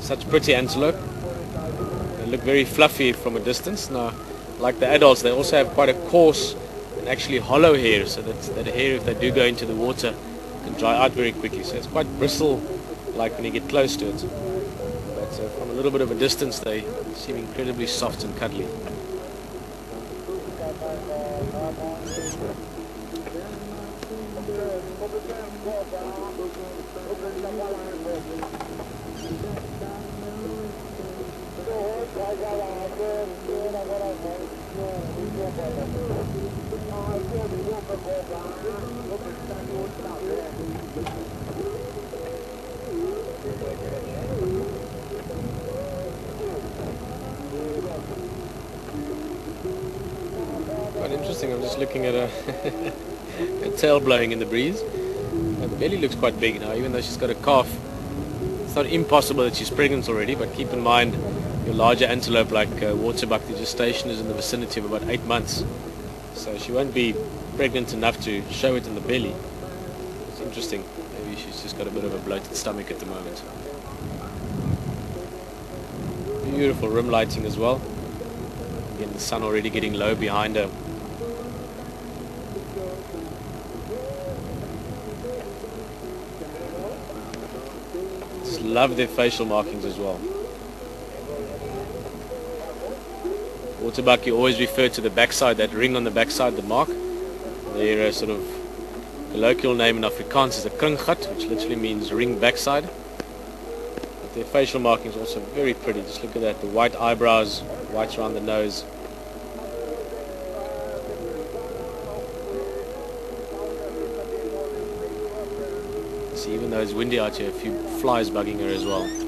Such pretty antelope. They look very fluffy from a distance. Now, like the adults, they also have quite a coarse and actually hollow hair, so that, that hair, if they do go into the water, can dry out very quickly. So it's quite bristle-like when you get close to it. But uh, from a little bit of a distance, they seem incredibly soft and cuddly. Quite interesting. I'm just looking at a, tail blowing in the breeze. The belly looks quite big now, even though she's got a calf. It's not impossible that she's pregnant already, but keep in mind your larger antelope like uh, waterbuck, the gestation is in the vicinity of about eight months. So she won't be pregnant enough to show it in the belly. It's interesting. Maybe she's just got a bit of a bloated stomach at the moment. Beautiful rim lighting as well. Again, the sun already getting low behind her. Just love their facial markings as well. Waterbuck, you always refer to the backside, that ring on the backside, the mark. Their uh, sort of colloquial name in Afrikaans is a kringgat, which literally means ring backside. But their facial markings also very pretty. Just look at that, the white eyebrows, white around the nose. See, even though it's windy out here, a few flies bugging her as well.